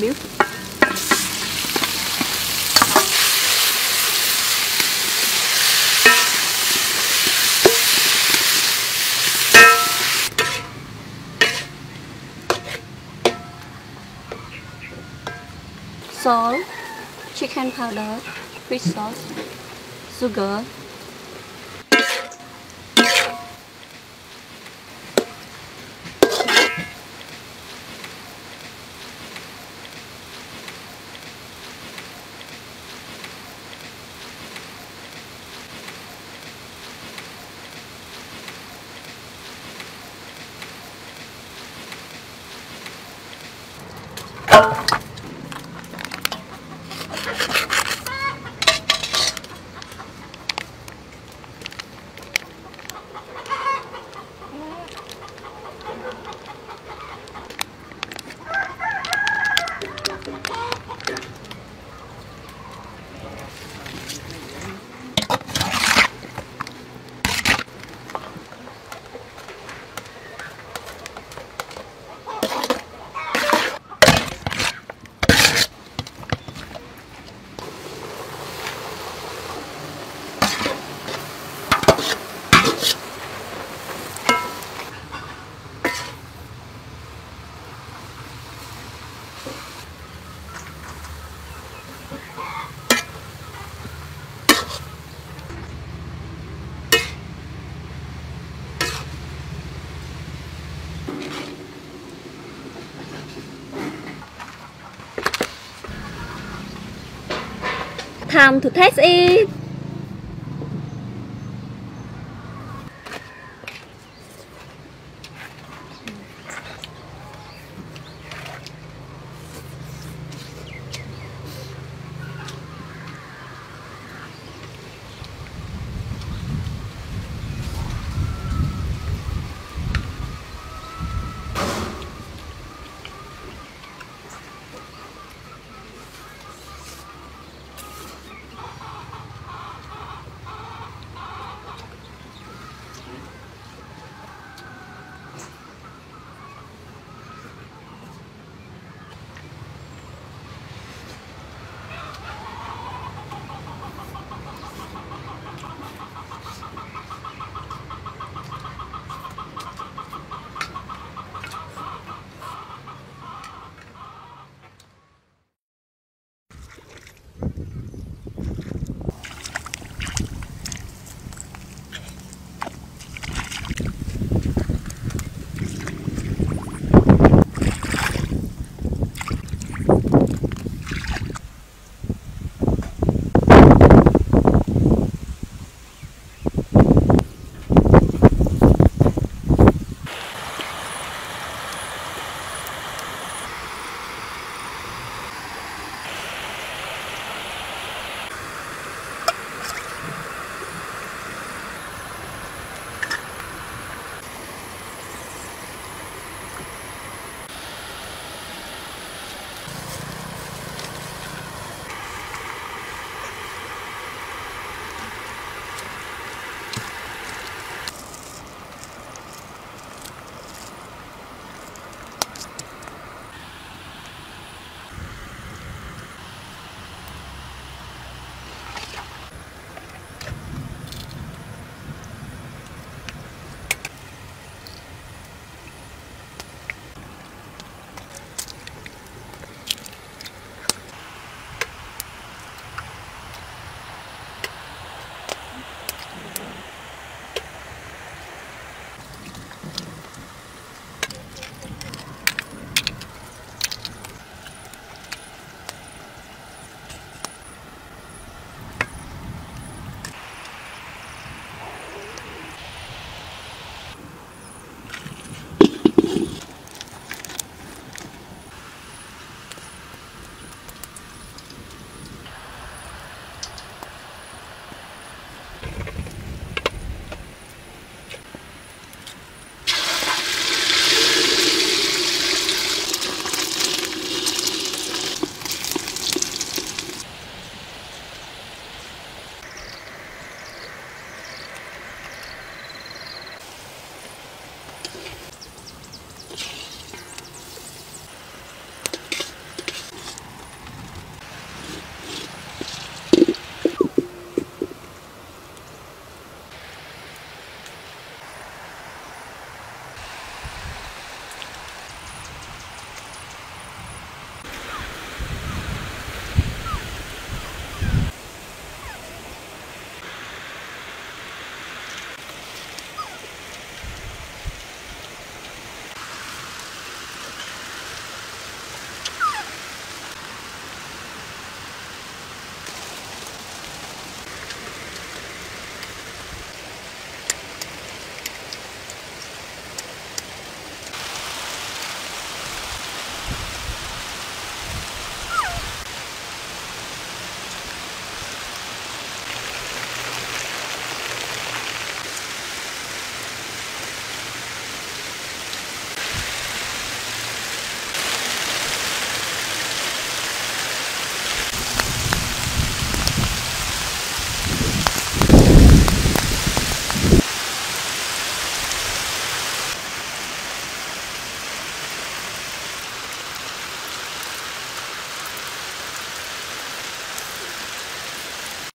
milk. Salt, chicken powder, fish sauce, sugar, 어? Time to taste it